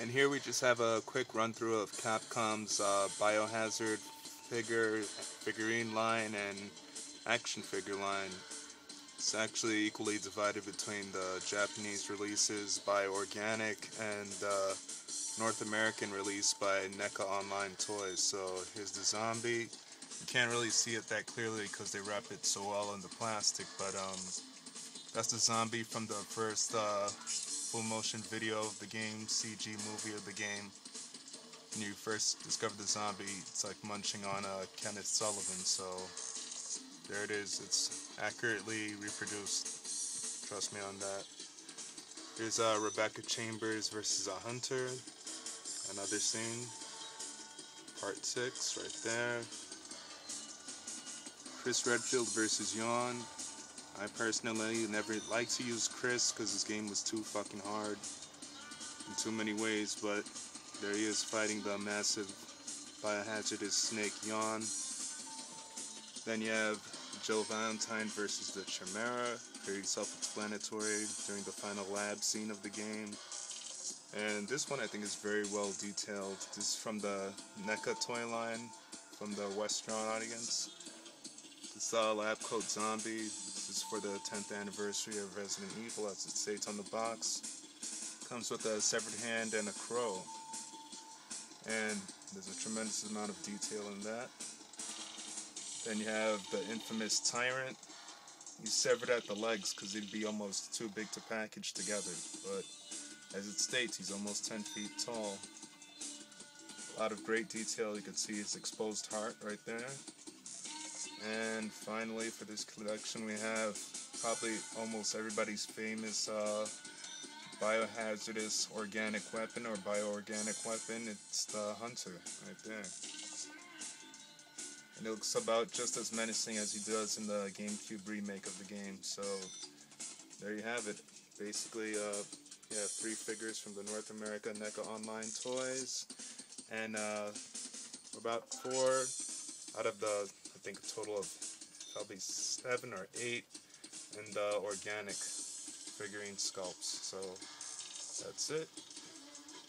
And here we just have a quick run through of Capcom's uh, Biohazard figure, figurine line and action figure line. It's actually equally divided between the Japanese releases by Organic and uh, North American release by NECA Online Toys. So here's the zombie. You can't really see it that clearly because they wrap it so well in the plastic, but um, that's the zombie from the first uh, full motion video of the game, CG movie of the game. When you first discover the zombie, it's like munching on a Kenneth Sullivan, so there it is. It's accurately reproduced. Trust me on that. Here's uh, Rebecca Chambers versus a hunter. Another scene. Part 6 right there. Chris Redfield versus Yawn. I personally never liked to use Chris because his game was too fucking hard in too many ways, but there he is fighting the massive biohazardous snake Yawn. Then you have Jill Valentine versus the Chimera, very self-explanatory during the final lab scene of the game. And this one I think is very well detailed. This is from the NECA toy line from the Western audience. This uh, lab coat zombie. Is for the 10th anniversary of Resident Evil, as it states on the box. Comes with a severed hand and a crow. And there's a tremendous amount of detail in that. Then you have the infamous Tyrant. He's severed at the legs because he'd be almost too big to package together. But as it states, he's almost 10 feet tall. A lot of great detail. You can see his exposed heart right there. And finally, for this collection, we have probably almost everybody's famous uh, biohazardous organic weapon or bioorganic weapon. It's the Hunter right there. And it looks about just as menacing as he does in the GameCube remake of the game. So there you have it. Basically, uh, yeah, three figures from the North America NECA Online Toys, and uh, about four out of the, think, a total of probably seven or eight in the organic figurine sculpts. So that's it.